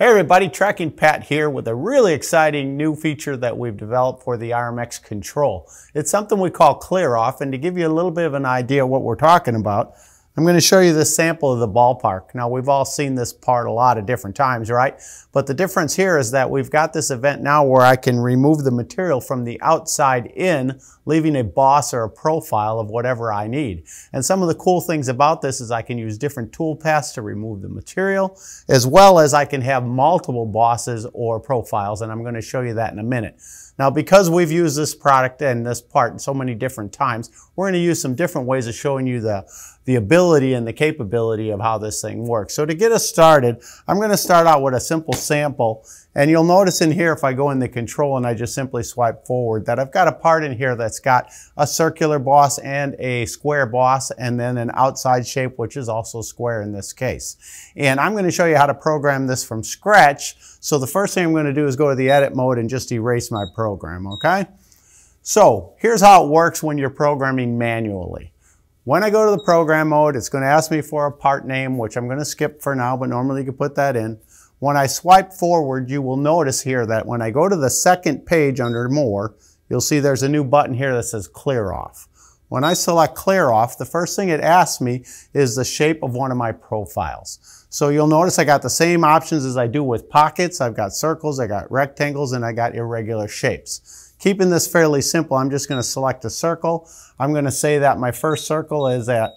Hey everybody, TRAKing Pat here with a really exciting new feature that we've developed for the RMX control. It's something we call clear off and to give you a little bit of an idea what we're talking about, I'm going to show you this sample of the ballpark. Now we've all seen this part a lot of different times, right? But the difference here is that we've got this event now where I can remove the material from the outside in, leaving a boss or a profile of whatever I need. And some of the cool things about this is I can use different tool paths to remove the material, as well as I can have multiple bosses or profiles, and I'm going to show you that in a minute. Now, because we've used this product and this part so many different times, we're going to use some different ways of showing you the, the ability and the capability of how this thing works. So to get us started, I'm going to start out with a simple sample. And you'll notice in here, if I go in the control and I just simply swipe forward, that I've got a part in here that's got a circular boss and a square boss, and then an outside shape, which is also square in this case. And I'm going to show you how to program this from scratch so the first thing I'm going to do is go to the edit mode and just erase my program, okay? So here's how it works when you're programming manually. When I go to the program mode, it's going to ask me for a part name, which I'm going to skip for now, but normally you can put that in. When I swipe forward, you will notice here that when I go to the second page under More, you'll see there's a new button here that says Clear Off. When I select Clear Off, the first thing it asks me is the shape of one of my profiles. So you'll notice I got the same options as I do with pockets. I've got circles, I got rectangles, and I got irregular shapes. Keeping this fairly simple, I'm just going to select a circle. I'm going to say that my first circle is at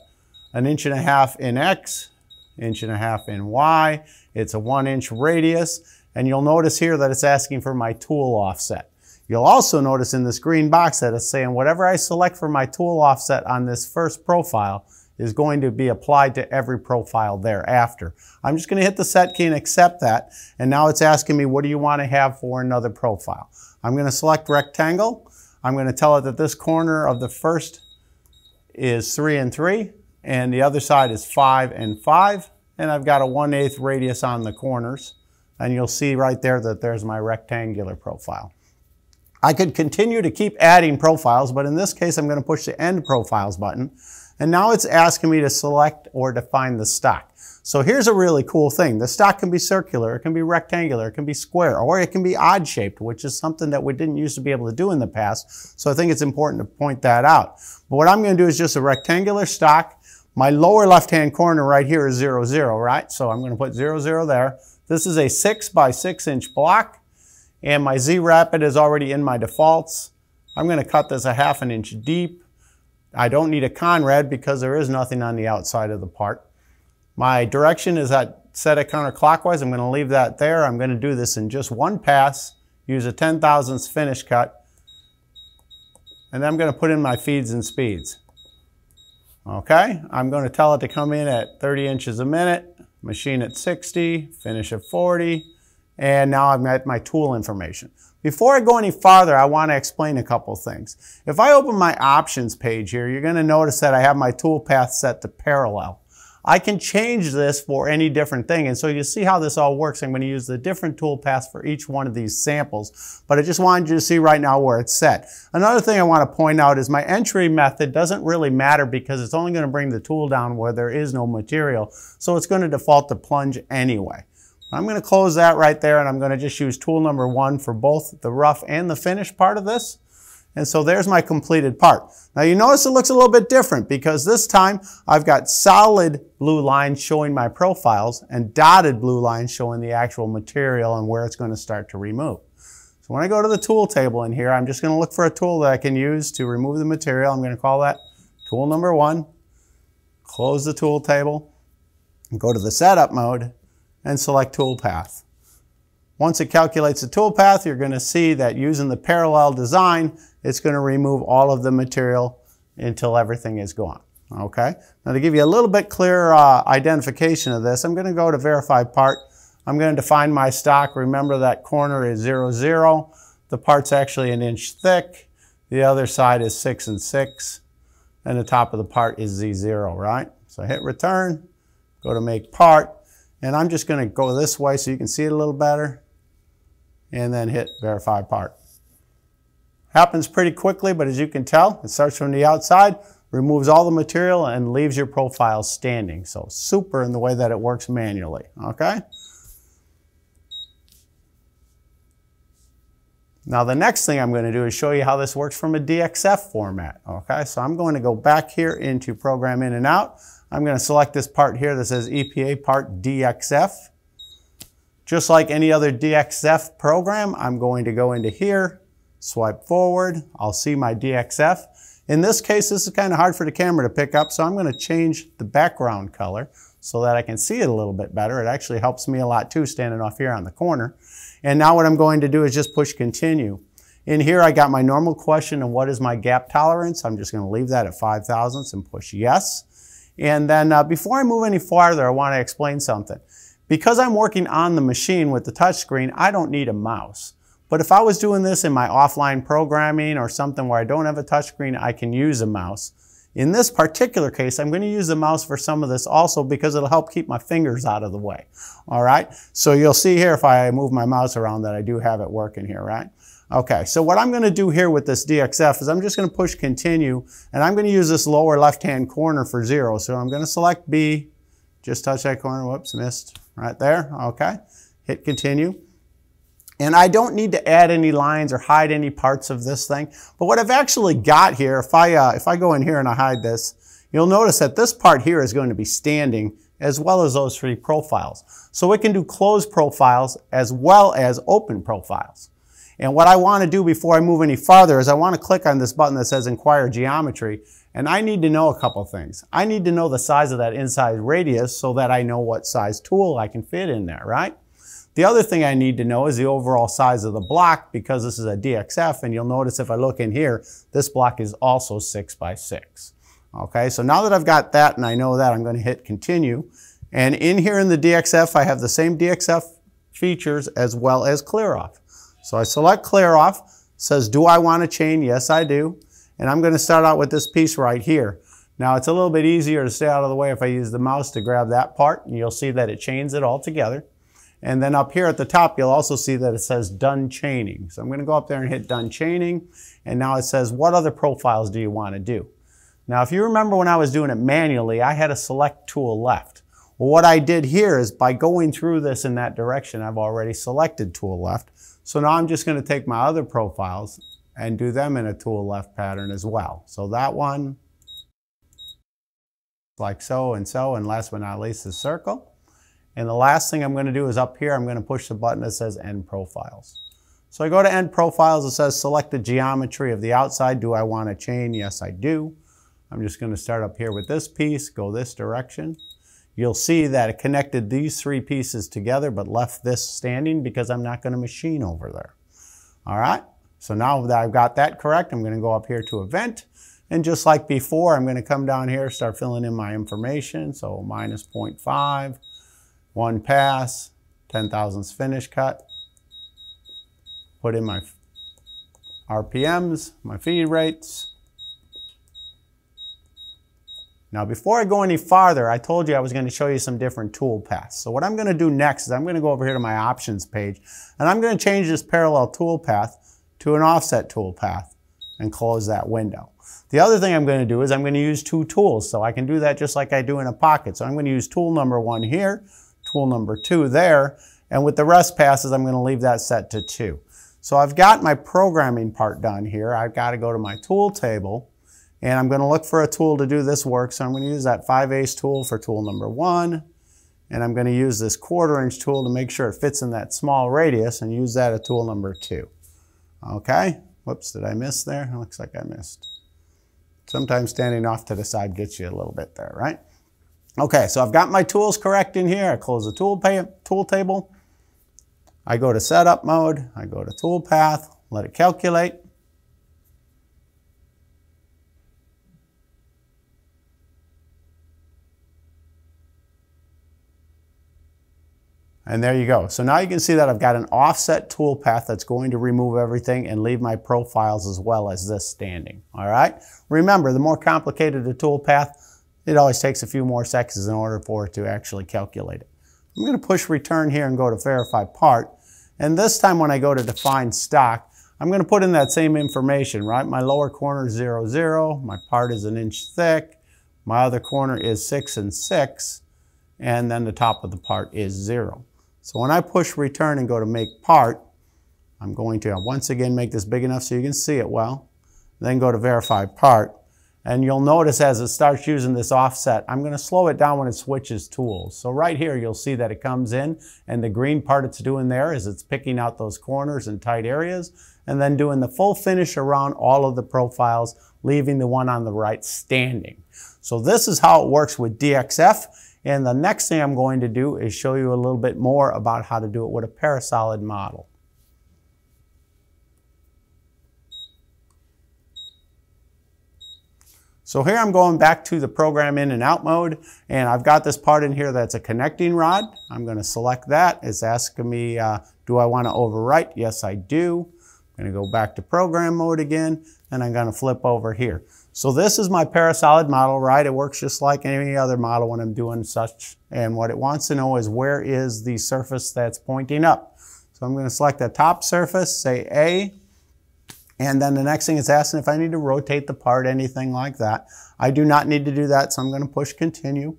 an inch and a half in X, inch and a half in Y. It's a one inch radius. And you'll notice here that it's asking for my tool offset. You'll also notice in this green box that it's saying whatever I select for my tool offset on this first profile, is going to be applied to every profile thereafter. I'm just going to hit the set key and accept that. And now it's asking me, what do you want to have for another profile? I'm going to select rectangle. I'm going to tell it that this corner of the first is 3 and 3, and the other side is 5 and 5. And I've got a 1 8 radius on the corners. And you'll see right there that there's my rectangular profile. I could continue to keep adding profiles, but in this case, I'm going to push the End Profiles button. And now it's asking me to select or define the stock. So here's a really cool thing. The stock can be circular, it can be rectangular, it can be square, or it can be odd shaped, which is something that we didn't used to be able to do in the past. So I think it's important to point that out. But what I'm going to do is just a rectangular stock. My lower left-hand corner right here is 0, 0, right? So I'm going to put 0, 0 there. This is a 6 by 6 inch block, and my Z-Rapid is already in my defaults. I'm going to cut this a half an inch deep. I don't need a Conrad because there is nothing on the outside of the part. My direction is at set it counterclockwise. I'm going to leave that there. I'm going to do this in just one pass, use a 10 thousandths finish cut, and then I'm going to put in my feeds and speeds. Okay, I'm going to tell it to come in at 30 inches a minute, machine at 60, finish at 40, and now I've got my tool information. Before I go any farther, I want to explain a couple things. If I open my options page here, you're going to notice that I have my toolpath set to parallel. I can change this for any different thing. And so you see how this all works. I'm going to use the different toolpaths for each one of these samples. But I just wanted you to see right now where it's set. Another thing I want to point out is my entry method doesn't really matter because it's only going to bring the tool down where there is no material. So it's going to default to plunge anyway. I'm going to close that right there and I'm going to just use tool number one for both the rough and the finished part of this. And so there's my completed part. Now you notice it looks a little bit different because this time I've got solid blue lines showing my profiles and dotted blue lines showing the actual material and where it's going to start to remove. So when I go to the tool table in here, I'm just going to look for a tool that I can use to remove the material. I'm going to call that tool number one. Close the tool table. Go to the setup mode and select toolpath. Once it calculates the toolpath, you're going to see that using the parallel design, it's going to remove all of the material until everything is gone. Okay. Now to give you a little bit clearer uh, identification of this, I'm going to go to verify part. I'm going to define my stock. Remember that corner is 0, 0. The part's actually an inch thick. The other side is 6 and 6. And the top of the part is Z0, right? So hit return, go to make part. And I'm just going to go this way so you can see it a little better and then hit verify part. Happens pretty quickly, but as you can tell, it starts from the outside, removes all the material, and leaves your profile standing. So super in the way that it works manually, okay? Now the next thing I'm going to do is show you how this works from a DXF format, okay? So I'm going to go back here into Program In and Out. I'm going to select this part here that says EPA Part DXF. Just like any other DXF program, I'm going to go into here, swipe forward, I'll see my DXF. In this case, this is kind of hard for the camera to pick up, so I'm going to change the background color so that I can see it a little bit better. It actually helps me a lot too, standing off here on the corner. And now what I'm going to do is just push continue. In here, I got my normal question and what is my gap tolerance? I'm just going to leave that at 5 thousandths and push yes. And then uh, before I move any farther, I want to explain something. Because I'm working on the machine with the touchscreen, I don't need a mouse. But if I was doing this in my offline programming or something where I don't have a touchscreen, I can use a mouse. In this particular case, I'm going to use the mouse for some of this also because it'll help keep my fingers out of the way. All right, so you'll see here if I move my mouse around that I do have it working here, right? Okay, so what I'm going to do here with this DXF is I'm just going to push continue and I'm going to use this lower left-hand corner for zero. So I'm going to select B, just touch that corner, whoops, missed right there, okay. Hit continue. And I don't need to add any lines or hide any parts of this thing. But what I've actually got here, if I, uh, if I go in here and I hide this, you'll notice that this part here is going to be standing as well as those three profiles. So it can do closed profiles as well as open profiles. And what I want to do before I move any farther is I want to click on this button that says Inquire Geometry, and I need to know a couple things. I need to know the size of that inside radius so that I know what size tool I can fit in there, right? The other thing I need to know is the overall size of the block because this is a DXF and you'll notice if I look in here, this block is also six by six. Okay, so now that I've got that and I know that, I'm going to hit continue. And in here in the DXF, I have the same DXF features as well as clear off. So I select clear off, says do I want to chain? Yes, I do. And I'm going to start out with this piece right here. Now it's a little bit easier to stay out of the way if I use the mouse to grab that part and you'll see that it chains it all together. And then up here at the top, you'll also see that it says done chaining. So I'm going to go up there and hit done chaining. And now it says, what other profiles do you want to do? Now, if you remember when I was doing it manually, I had a select tool left. Well, what I did here is by going through this in that direction, I've already selected tool left. So now I'm just going to take my other profiles and do them in a tool left pattern as well. So that one, like so and so, and last but not least, the circle. And the last thing I'm going to do is up here, I'm going to push the button that says End Profiles. So I go to End Profiles, it says select the geometry of the outside. Do I want a chain? Yes, I do. I'm just going to start up here with this piece, go this direction. You'll see that it connected these three pieces together but left this standing because I'm not going to machine over there. All right, so now that I've got that correct, I'm going to go up here to Event. And just like before, I'm going to come down here, start filling in my information. So minus 0.5, one pass, 10 thousandths finish cut. Put in my RPMs, my feed rates. Now before I go any farther, I told you I was going to show you some different tool paths. So what I'm going to do next is I'm going to go over here to my options page and I'm going to change this parallel tool path to an offset tool path and close that window. The other thing I'm going to do is I'm going to use two tools. So I can do that just like I do in a pocket. So I'm going to use tool number one here, tool number two there. And with the rest passes, I'm going to leave that set to two. So I've got my programming part done here. I've got to go to my tool table and I'm going to look for a tool to do this work. So I'm going to use that 5 ace tool for tool number one. And I'm going to use this quarter inch tool to make sure it fits in that small radius and use that at tool number two. Okay, whoops, did I miss there? It looks like I missed. Sometimes standing off to the side gets you a little bit there, right? Okay, so I've got my tools correct in here. I close the tool, tool table. I go to setup mode. I go to tool path, let it calculate. And there you go. So now you can see that I've got an offset tool path that's going to remove everything and leave my profiles as well as this standing. All right. Remember, the more complicated the tool path, it always takes a few more seconds in order for it to actually calculate it. I'm going to push return here and go to verify part. And this time when I go to define stock, I'm going to put in that same information, right? My lower corner is 0, 0. My part is an inch thick. My other corner is 6 and 6. And then the top of the part is 0. So when I push return and go to make part, I'm going to once again make this big enough so you can see it well. Then go to verify part. And you'll notice as it starts using this offset, I'm going to slow it down when it switches tools. So right here, you'll see that it comes in and the green part it's doing there is it's picking out those corners and tight areas and then doing the full finish around all of the profiles, leaving the one on the right standing. So this is how it works with DXF. And the next thing I'm going to do is show you a little bit more about how to do it with a parasolid model. So here I'm going back to the program in and out mode, and I've got this part in here that's a connecting rod. I'm going to select that. It's asking me, uh, do I want to overwrite? Yes, I do. I'm going to go back to program mode again, and I'm going to flip over here. So this is my parasolid model, right? It works just like any other model when I'm doing such. And what it wants to know is where is the surface that's pointing up. So I'm going to select the top surface, say A, and then the next thing it's asking if I need to rotate the part, anything like that. I do not need to do that, so I'm going to push continue.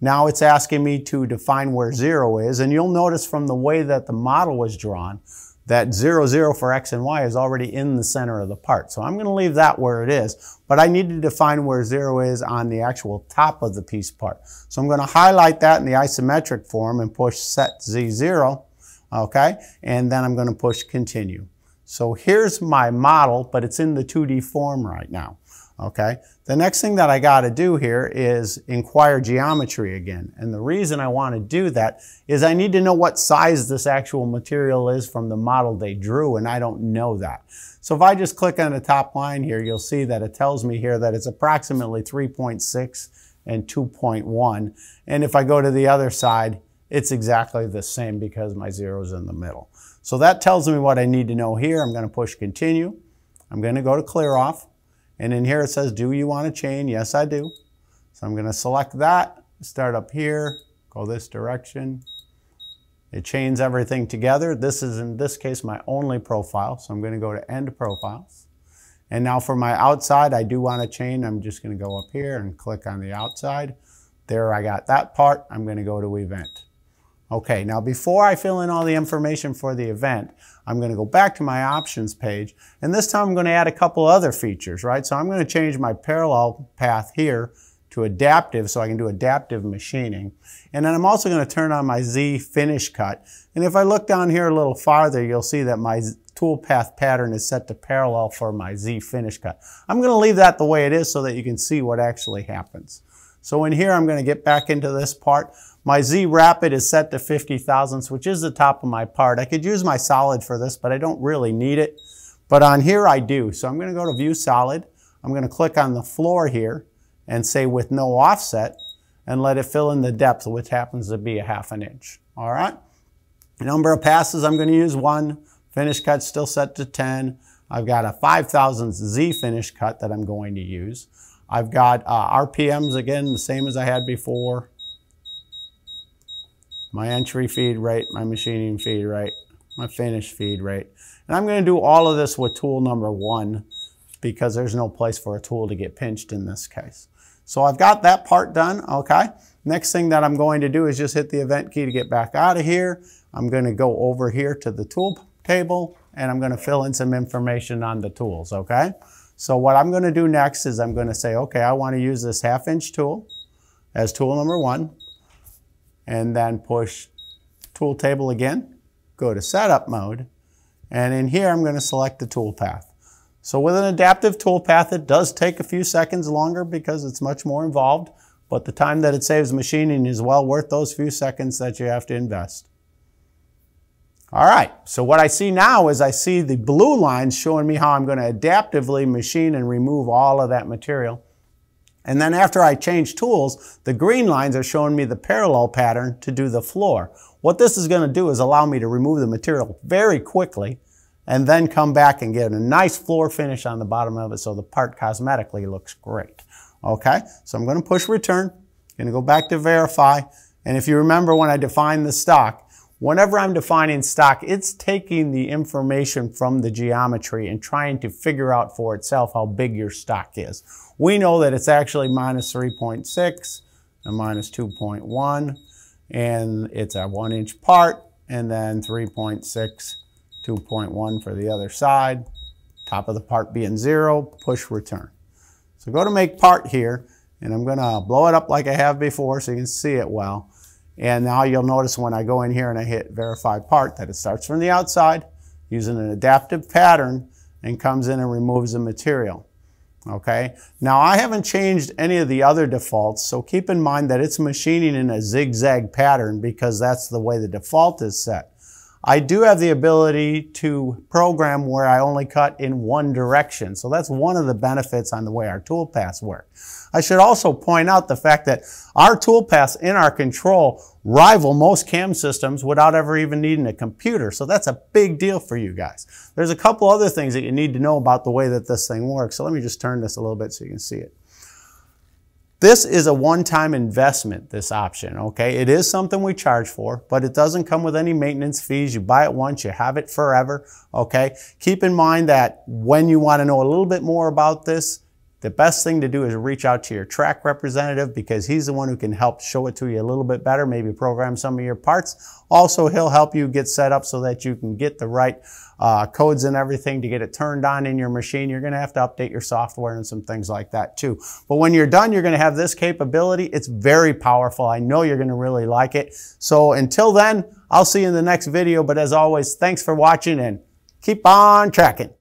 Now it's asking me to define where zero is, and you'll notice from the way that the model was drawn that zero, zero for X and Y is already in the center of the part. So I'm going to leave that where it is, but I need to define where zero is on the actual top of the piece part. So I'm going to highlight that in the isometric form and push set Z0, okay? And then I'm going to push continue. So here's my model, but it's in the 2D form right now. Okay. The next thing that I got to do here is inquire geometry again. And the reason I want to do that is I need to know what size this actual material is from the model they drew, and I don't know that. So if I just click on the top line here, you'll see that it tells me here that it's approximately 3.6 and 2.1. And if I go to the other side, it's exactly the same because my zero is in the middle. So that tells me what I need to know here. I'm going to push continue. I'm going to go to clear off. And in here it says, do you want to chain? Yes, I do. So I'm going to select that, start up here, go this direction. It chains everything together. This is, in this case, my only profile. So I'm going to go to end profiles. And now for my outside, I do want to chain. I'm just going to go up here and click on the outside. There I got that part. I'm going to go to event. Okay, now before I fill in all the information for the event, I'm going to go back to my options page, and this time I'm going to add a couple other features, right? So I'm going to change my parallel path here to adaptive so I can do adaptive machining. And then I'm also going to turn on my Z finish cut. And if I look down here a little farther, you'll see that my toolpath pattern is set to parallel for my Z finish cut. I'm going to leave that the way it is so that you can see what actually happens. So in here, I'm going to get back into this part. My Z Rapid is set to 50 thousandths, which is the top of my part. I could use my solid for this, but I don't really need it. But on here I do. So I'm going to go to View Solid. I'm going to click on the floor here and say with no offset and let it fill in the depth, which happens to be a half an inch. All right. Number of passes, I'm going to use one. Finish cut still set to 10. I've got a 5 thousandths Z finish cut that I'm going to use. I've got uh, RPMs again, the same as I had before my entry feed rate, my machining feed rate, my finish feed rate. And I'm going to do all of this with tool number one because there's no place for a tool to get pinched in this case. So I've got that part done, okay? Next thing that I'm going to do is just hit the event key to get back out of here. I'm going to go over here to the tool table and I'm going to fill in some information on the tools, okay? So what I'm going to do next is I'm going to say, okay, I want to use this half inch tool as tool number one and then push tool table again, go to setup mode, and in here I'm going to select the tool path. So with an adaptive tool path, it does take a few seconds longer because it's much more involved, but the time that it saves machining is well worth those few seconds that you have to invest. All right, so what I see now is I see the blue lines showing me how I'm going to adaptively machine and remove all of that material. And then after I change tools, the green lines are showing me the parallel pattern to do the floor. What this is going to do is allow me to remove the material very quickly and then come back and get a nice floor finish on the bottom of it so the part cosmetically looks great. Okay, so I'm going to push return, going to go back to verify, and if you remember when I defined the stock, Whenever I'm defining stock, it's taking the information from the geometry and trying to figure out for itself how big your stock is. We know that it's actually minus 3.6 and minus 2.1, and it's a one inch part, and then 3.6 2.1 for the other side, top of the part being zero, push return. So go to make part here, and I'm gonna blow it up like I have before so you can see it well. And now you'll notice when I go in here and I hit verify part that it starts from the outside using an adaptive pattern and comes in and removes the material. Okay, now I haven't changed any of the other defaults, so keep in mind that it's machining in a zigzag pattern because that's the way the default is set. I do have the ability to program where I only cut in one direction. So that's one of the benefits on the way our toolpaths work. I should also point out the fact that our toolpaths in our control rival most CAM systems without ever even needing a computer. So that's a big deal for you guys. There's a couple other things that you need to know about the way that this thing works. So let me just turn this a little bit so you can see it. This is a one-time investment, this option, okay? It is something we charge for, but it doesn't come with any maintenance fees. You buy it once, you have it forever, okay? Keep in mind that when you want to know a little bit more about this, the best thing to do is reach out to your TRAK representative because he's the one who can help show it to you a little bit better, maybe program some of your parts. Also, he'll help you get set up so that you can get the right uh, codes and everything to get it turned on in your machine. You're going to have to update your software and some things like that too. But when you're done, you're going to have this capability. It's very powerful. I know you're going to really like it. So until then, I'll see you in the next video. But as always, thanks for watching and keep on TRAKing.